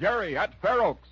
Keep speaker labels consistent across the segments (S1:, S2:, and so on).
S1: Jerry at Fair Oaks.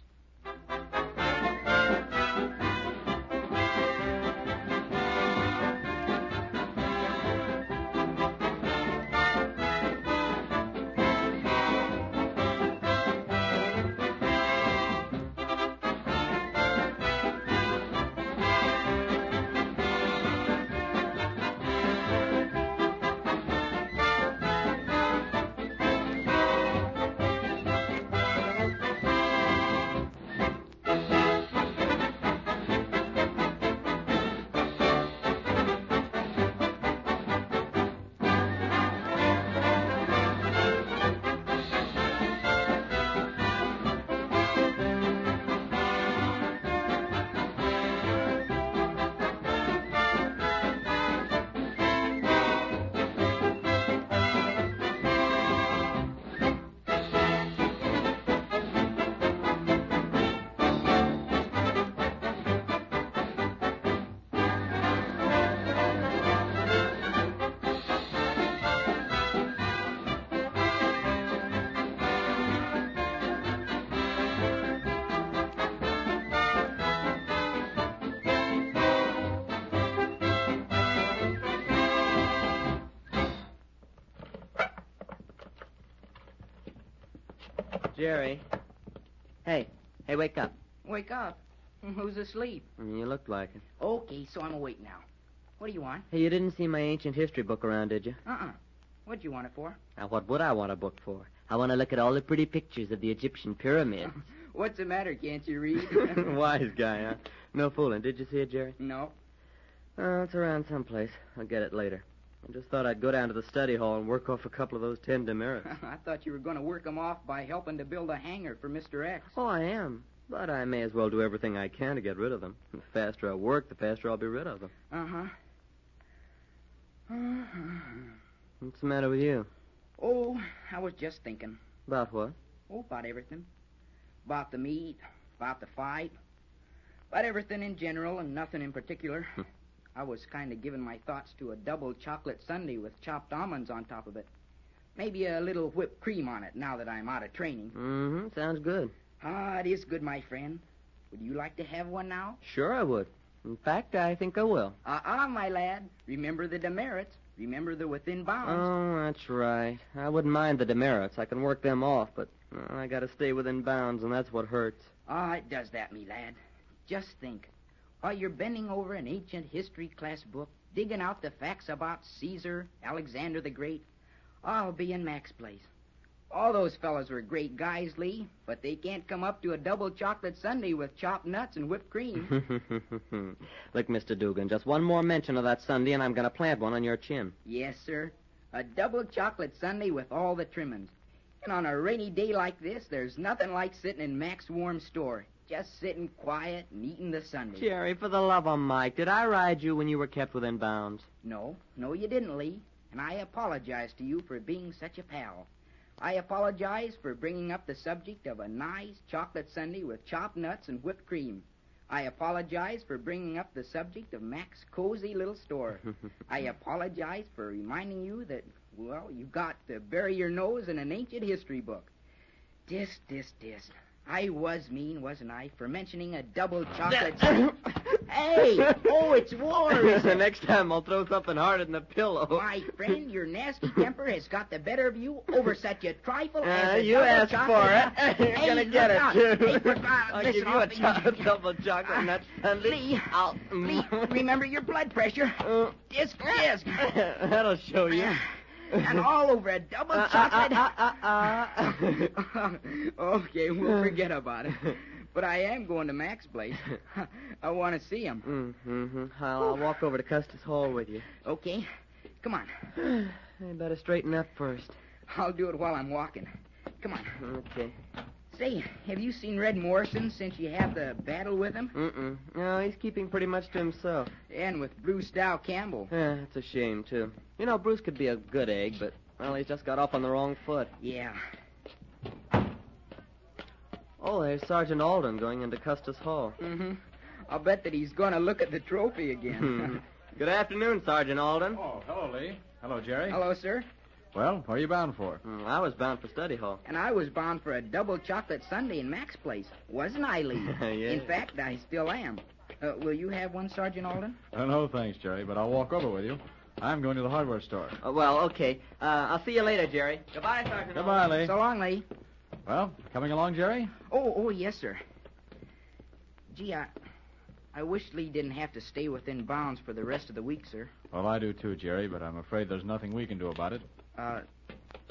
S2: Jerry. Hey. Hey, wake up.
S3: Wake up. Who's asleep?
S2: Mm, you looked like it.
S3: Okay, so I'm awake now. What do you want?
S2: Hey, you didn't see my ancient history book around, did you?
S3: Uh-uh. What'd you want it for?
S2: Now, what would I want a book for? I want to look at all the pretty pictures of the Egyptian pyramids.
S3: What's the matter? Can't you read?
S2: Wise guy, huh? No fooling. Did you see it, Jerry?
S3: no.
S2: Oh, uh, it's around someplace. I'll get it later. I just thought I'd go down to the study hall and work off a couple of those ten demerits.
S3: I thought you were going to work 'em off by helping to build a hangar for Mr. X.
S2: oh, I am. But I may as well do everything I can to get rid of them. The faster I work, the faster I'll be rid of them.
S3: Uh-huh.
S2: What's the matter with you?
S3: Oh, I was just thinking.
S2: About what?
S3: Oh, about everything. About the meet, about the fight, about everything in general and nothing in particular. I was kind of giving my thoughts to a double chocolate sundae with chopped almonds on top of it. Maybe a little whipped cream on it now that I'm out of training.
S2: Mm-hmm. Sounds good.
S3: Ah, it is good, my friend. Would you like to have one now?
S2: Sure I would. In fact, I think I will.
S3: Ah-ah, my lad. Remember the demerits. Remember the within bounds.
S2: Oh, that's right. I wouldn't mind the demerits. I can work them off, but uh, I gotta stay within bounds, and that's what hurts.
S3: Ah, it does that, me lad. Just think. While you're bending over an ancient history class book, digging out the facts about Caesar, Alexander the Great, I'll be in Mac's place. All those fellows were great guys, Lee, but they can't come up to a double chocolate sundae with chopped nuts and whipped cream.
S2: Look, Mr. Dugan, just one more mention of that sundae, and I'm gonna plant one on your chin.
S3: yes, sir. A double chocolate sundae with all the trimmings. And on a rainy day like this, there's nothing like sitting in Mac's warm store, just sitting quiet and eating the sundae.
S2: Jerry, for the love of Mike, did I ride you when you were kept within bounds?
S3: No, no, you didn't, Lee. And I apologize to you for being such a pal. I apologize for bringing up the subject of a nice chocolate sundae with chopped nuts and whipped cream. I apologize for bringing up the subject of Mac's cozy little store. I apologize for reminding you that, well, you got to bury your nose in an ancient history book. Dis, dis, dis. I was mean, wasn't I, for mentioning a double chocolate. hey! Oh, it's Wars!
S2: the next time I'll throw something harder than a pillow.
S3: My friend, your nasty temper has got the better of you over such a trifle
S2: Uh,
S3: as a
S2: you
S3: double
S2: asked
S3: chocolate.
S2: for it. You're
S3: Hey,
S2: gonna get it, too.
S3: Hey, for God,
S2: I'll
S3: listen,
S2: give you a
S3: I'll-
S2: cho- double chocolate nut sundae.
S3: Lee,
S2: I'll...
S3: Lee, remember your blood pressure.
S2: Uh,
S3: Disc, disc.
S2: That'll show you.
S3: And all over a double
S2: Uh, uh,
S3: chocolate.
S2: uh, uh, uh,
S3: okay, we'll forget about it. But I am going to Mac's place. I want to see him.
S2: Mm-hmm. I'll, I'll walk over to Custis Hall with you.
S3: Okay, come on.
S2: You better straighten up first.
S3: I'll do it while I'm walking. Come on.
S2: Okay.
S3: Say, have you seen Red Morrison since you had the battle with him?
S2: Mm-mm. No, he's keeping pretty much to himself.
S3: And with Bruce Dow Campbell.
S2: Yeah, it's a shame, too. You know, Bruce could be a good egg, but, well, he's just got off on the wrong foot.
S3: Yeah.
S2: Oh, there's Sergeant Alden going into Custis Hall.
S3: Mm-hmm. I'll bet that he's going to look at the trophy again.
S2: Good afternoon, Sergeant Alden.
S4: Oh, hello, Lee. Hello, Jerry.
S3: Hello, sir.
S1: Well, where are you bound for?
S2: Mm, I was bound for study hall.
S3: And I was bound for a double chocolate sundae in Mac's place. Wasn't I, Lee?
S2: Yeah.
S3: In fact, I still am. Uh, will you have one, Sergeant Alden?
S1: Uh, no, thanks, Jerry, but I'll walk over with you. I'm going to the hardware store.
S2: Uh, well, okay. Uh, I'll see you later, Jerry. Goodbye, Sergeant.
S1: Goodbye, Lee.
S3: So long, Lee.
S1: Well, coming along, Jerry?
S3: Oh, oh, yes, sir. Gee, I, I wish Lee didn't have to stay within bounds for the rest of the week, sir.
S1: Well, I do too, Jerry, but I'm afraid there's nothing we can do about it.
S3: Uh,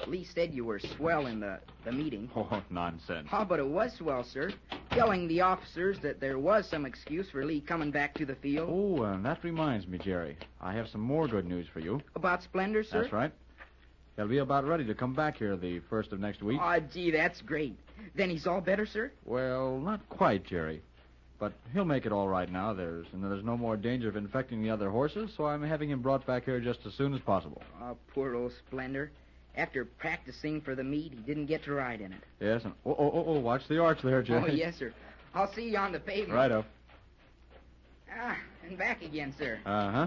S3: Lee said you were swell in the, the meeting.
S1: Oh, nonsense.
S3: Oh, but it was swell, sir. Telling the officers that there was some excuse for Lee coming back to the field.
S1: Oh, and that reminds me, Jerry. I have some more good news for you.
S3: About Splendor, sir?
S1: That's right. He'll be about ready to come back here the first of next week.
S3: Oh, gee, that's great. Then he's all better, sir?
S1: Well, not quite, Jerry. But he'll make it all right now. There's and there's no more danger of infecting the other horses, so I'm having him brought back here just as soon as possible.
S3: Oh, poor old Splendor. After practicing for the meet, he didn't get to ride in it.
S1: Yes, and oh, oh, oh, oh watch the arch there, Jerry.
S3: Oh, yes, sir. I'll see you on the pavement.
S1: Righto.
S3: Ah, and back again, sir.
S1: Uh huh.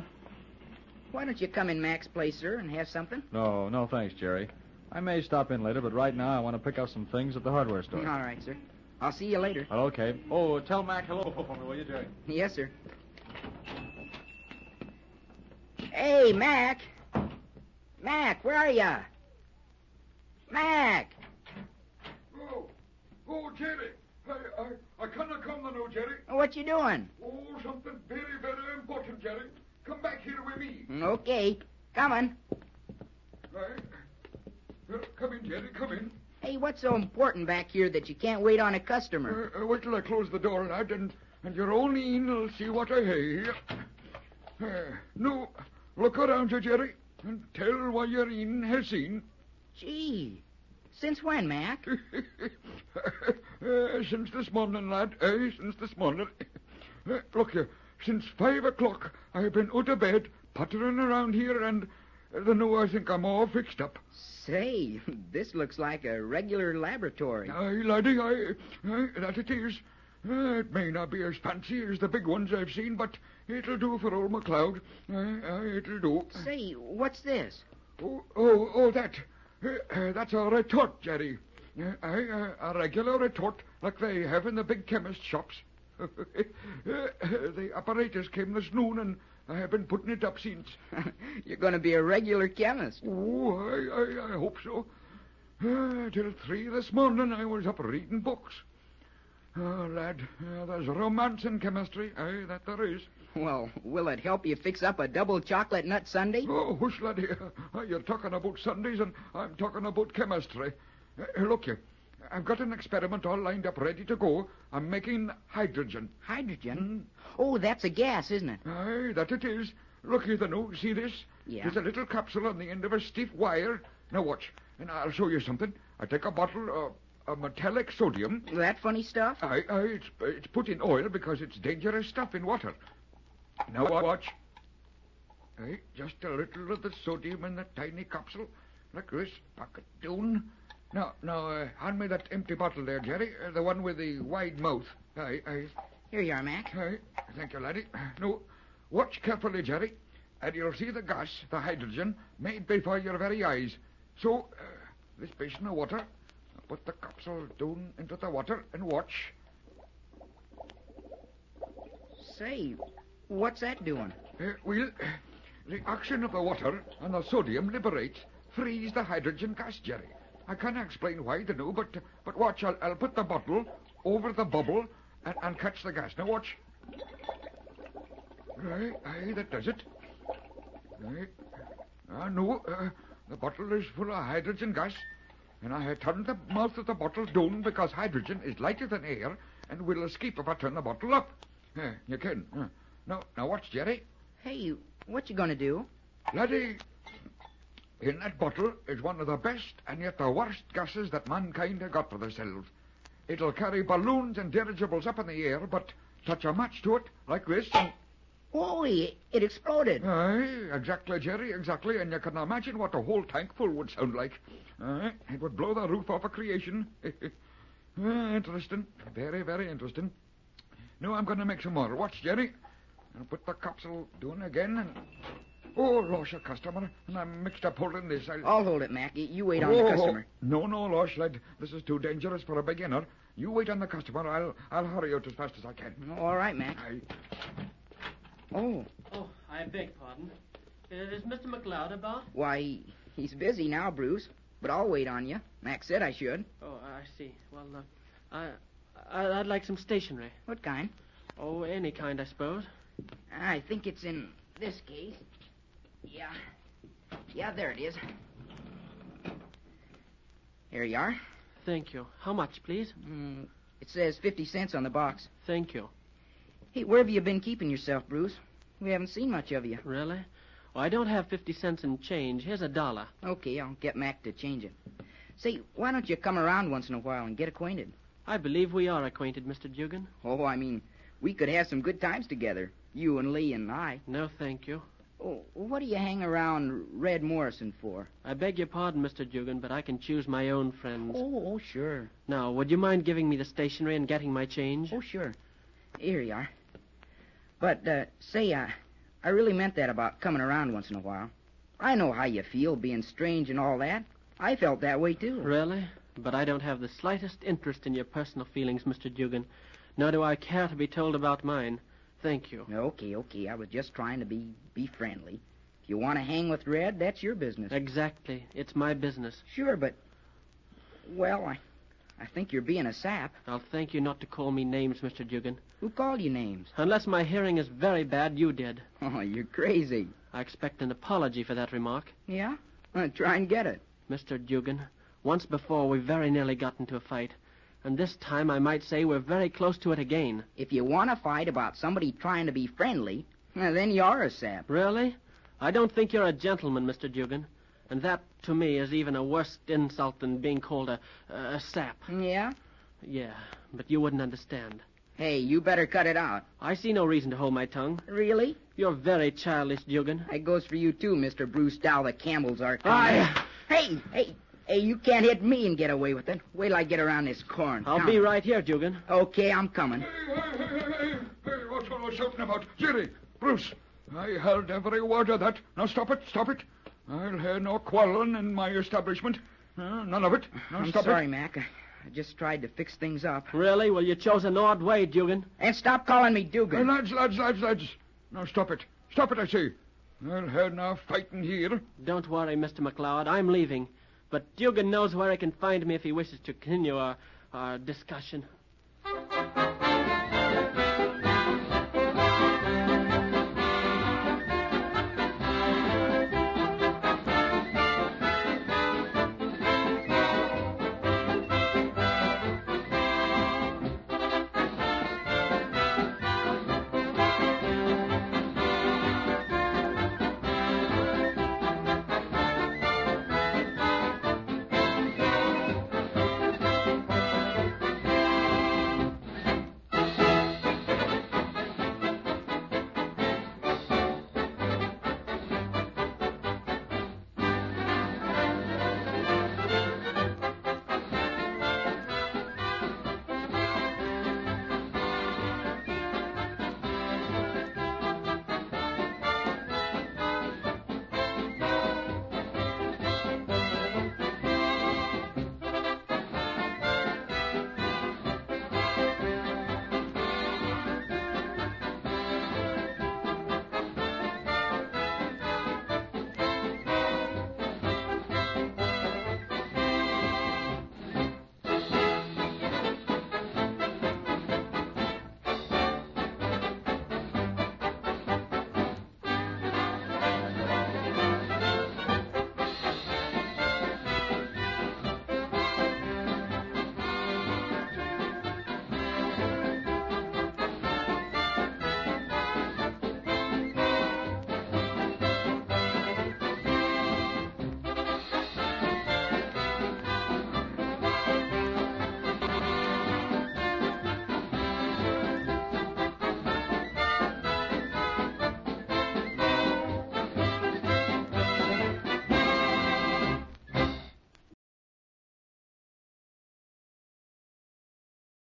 S3: Why don't you come in Mac's place, sir, and have something?
S1: No, no, thanks, Jerry. I may stop in later, but right now I want to pick up some things at the hardware store.
S3: All right, sir. I'll see you later.
S1: Well, okay. Oh, tell Mac hello for me, will you, Jerry?
S3: Yes, sir. Hey, Mac. Mac, where are you? Mac.
S4: Oh, oh, Jerry. I, I, I cannot come now, Jerry.
S3: What you doing?
S4: Oh, something very, very important, Jerry. Come back here with me.
S3: Mm, okay, coming.
S4: Right. Well, come in, Jerry, come in.
S3: Hey, what's so important back here that you can't wait on a customer?
S4: Uh, uh, wait till I close the door, lad, and, and your own will see what I have. Uh, no, look around you, Jerry, and tell what your een has seen.
S3: Gee, since when, Mac?
S4: uh, since this morning, lad. Eh, since this morning. Uh, look here, since five o'clock I've been out of bed, puttering around here, and the know I think I'm all fixed up.
S3: Say, this looks like a regular laboratory.
S4: Aye, laddie, aye, aye, that it is. It may not be as fancy as the big ones I've seen, but it'll do for old McLeod. Aye, aye, it'll do.
S3: Say, what's this?
S4: Oh, oh, oh, that. Uh, uh, that's a retort, Jerry. Uh, aye, a regular retort like they have in the big chemist shops. the apparatus came this noon, and I have been putting it up since.
S3: You're going to be a regular chemist.
S4: Oh, I, I, I hope so. Uh, till three this morning I was up reading books. Oh, lad, uh, there's romance in chemistry. Aye, that there is.
S3: Well, will it help you fix up a double chocolate nut sundae?
S4: Oh, hush, laddie. You're talking about sundaes, and I'm talking about chemistry. Uh, look here. I've got an experiment all lined up ready to go. I'm making hydrogen.
S3: Hydrogen? Hmm. Oh, that's a gas, isn't it?
S4: Aye, that it is. Look here, the note. See this?
S3: Yeah.
S4: There's a little capsule on the end of a stiff wire. Now watch, and I'll show you something. I take a bottle of, metallic sodium.
S3: That funny stuff?
S4: Aye, aye, it's, it's put in oil because it's dangerous stuff in water. Now watch. Aye, just a little of the sodium in that tiny capsule, like this. Pocket down. Now, now, uh, hand me that empty bottle there, Jerry. Uh, the one with the wide mouth. Aye, aye.
S3: Here you are, Mac.
S4: Aye. Thank you, laddie. Now, watch carefully, Jerry, and you'll see the gas, the hydrogen, made before your very eyes. So, uh, this basin of water, put the capsule down into the water and watch.
S3: Say, what's that doing?
S4: Uh, well, the action of the water and the sodium liberates, frees the hydrogen gas, Jerry. I can't explain why, the know, but but watch. I'll, I'll put the bottle over the bubble and, and catch the gas. Now watch. Aye, aye, that does it. Aye. Ah, no, uh, the bottle is full of hydrogen gas, and I have turned the mouth of the bottle down because hydrogen is lighter than air and will escape if I turn the bottle up. Uh, you can. Uh, now, now watch, Jerry.
S3: Hey, what you gonna do?
S4: Laddie, in that bottle is one of the best and yet the worst gases that mankind have got for themselves. It'll carry balloons and dirigibles up in the air, but touch a match to it, like this, and...
S3: Oh, it, it exploded.
S4: Aye, exactly, Jerry, exactly, and you can imagine what a whole tank full would sound like. Aye, it would blow the roof off a creation. Ah, interesting, very, very interesting. Now I'm going to make some more. Watch, Jerry. I'll put the capsule down again, and Oh, losh, a customer, and I'm mixed up holding this. I'll...
S3: I'll hold it, Mac. You wait on
S4: Oh,
S3: the customer.
S4: No, no, losh, lad. This is too dangerous for a beginner. You wait on the customer. I'll I'll hurry out as fast as I can.
S3: All right, Mac.
S4: I...
S3: Oh,
S5: Oh, I beg pardon. Is Mr. McLeod about?
S3: why, he's busy now, Bruce. But I'll wait on you. Mac said I should.
S5: Oh, I see. Well, uh, I, I, I'd like some stationery.
S3: What kind?
S5: Oh, any kind, I suppose.
S3: I think it's in this case. Yeah. Yeah, there it is. Here you are.
S5: Thank you. How much, please?
S3: Mm, it says 50 cents on the box.
S5: Thank you.
S3: Hey, where have you been keeping yourself, Bruce? We haven't seen much of you.
S5: Really? Oh, I don't have 50 cents in change. Here's a dollar.
S3: Okay, I'll get Mac to change it. Say, why don't you come around once in a while and get acquainted?
S5: I believe we are acquainted, Mr. Dugan.
S3: Oh, I mean, we could have some good times together. You and Lee and I.
S5: No, thank you.
S3: Oh, what do you hang around Red Morrison for?
S5: I beg your pardon, Mr. Dugan, but I can choose my own friends.
S3: Oh, oh, sure.
S5: Now, would you mind giving me the stationery and getting my change?
S3: Oh, sure. Here you are. But, uh, say, uh, I really meant that about coming around once in a while. I know how you feel, being strange and all that. I felt that way, too.
S5: Really? But I don't have the slightest interest in your personal feelings, Mr. Dugan. Nor do I care to be told about mine. Thank you.
S3: Okay, okay. I was just trying to be be friendly. If you want to hang with Red, that's your business.
S5: Exactly. It's my business.
S3: Sure, but well, I I think you're being a sap.
S5: I'll thank you not to call me names, Mr. Dugan.
S3: Who called you names?
S5: Unless my hearing is very bad, you did.
S3: Oh, you're crazy.
S5: I expect an apology for that remark.
S3: Yeah? Uh, try and get it.
S5: Mr. Dugan, once before we very nearly got into a fight. And this time I might say we're very close to it again.
S3: If you want to fight about somebody trying to be friendly, then you're a sap.
S5: Really? I don't think you're a gentleman, Mr. Dugan. And that, to me, is even a worse insult than being called a, a sap.
S3: Yeah?
S5: Yeah, but you wouldn't understand.
S3: Hey, you better cut it out.
S5: I see no reason to hold my tongue.
S3: Really?
S5: You're very childish, Dugan.
S3: That goes for you too, Mr. Bruce Dow, the Campbells are coming.
S5: I...
S3: Hey, hey, hey, you can't hit me and get away with it. Wait till I get around this corn.
S5: I'll
S3: Come.
S5: be right here, Dugan.
S3: Okay, I'm coming.
S4: Hey, hey, hey, hey, hey, hey, what's all shouting about? Jerry, Bruce, I heard every word of that. Now stop it, stop it. I'll hear no quarreling in my establishment. Uh, none of it. Now
S3: I'm
S4: stop
S3: sorry,
S4: it.
S3: Mac. I, I just tried to fix things up.
S5: Really? Well, you chose an odd way, Dugan.
S3: And stop calling me
S4: Hey,
S3: Dugan.
S4: lads, lads, lads, lads. Now stop it. Stop it, I say. I'll hear no fighting here.
S5: Don't worry, Mr. McLeod. I'm leaving. But Dugan knows where he can find me if he wishes to continue our, our discussion.